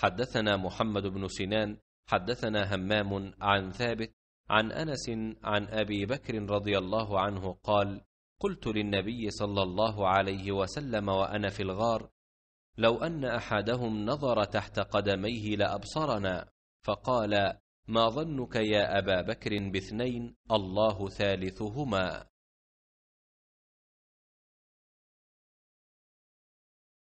حدثنا محمد بن سنان حدثنا همام عن ثابت عن أنس عن أبي بكر رضي الله عنه قال قلت للنبي صلى الله عليه وسلم وأنا في الغار لو أن أحدهم نظر تحت قدميه لأبصرنا فقال ما ظنك يا أبا بكر باثنين الله ثالثهما؟